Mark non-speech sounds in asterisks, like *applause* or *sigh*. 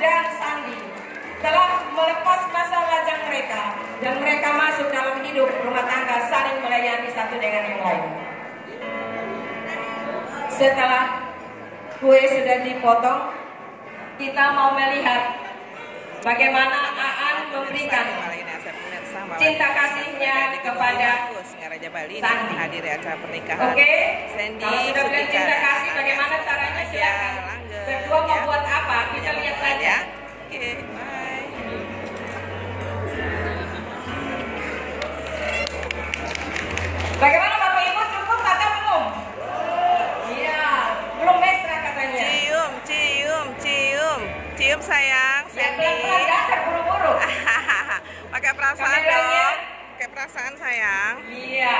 dan Sandi telah melepas masa lajang mereka dan mereka masuk dalam hidup rumah tangga saling melayani satu dengan yang lain. Setelah kue sudah dipotong, kita mau melihat bagaimana Aan memberikan cinta kasihnya kepada Sandi. menghadiri acara pernikahan. Oke, Sandy, kalau sudah cinta kasih, bagaimana caranya Ya, silakan. Berdua mau Bagaimana Bapak Ibu cukup atau belum? Iya, belum mesra katanya. Cium, cium, cium. Cium sayang, Ya pelan-pelan jangan buru-buru. *laughs* Pakai perasaan Kameranya. dong. Pakai perasaan sayang. Iya.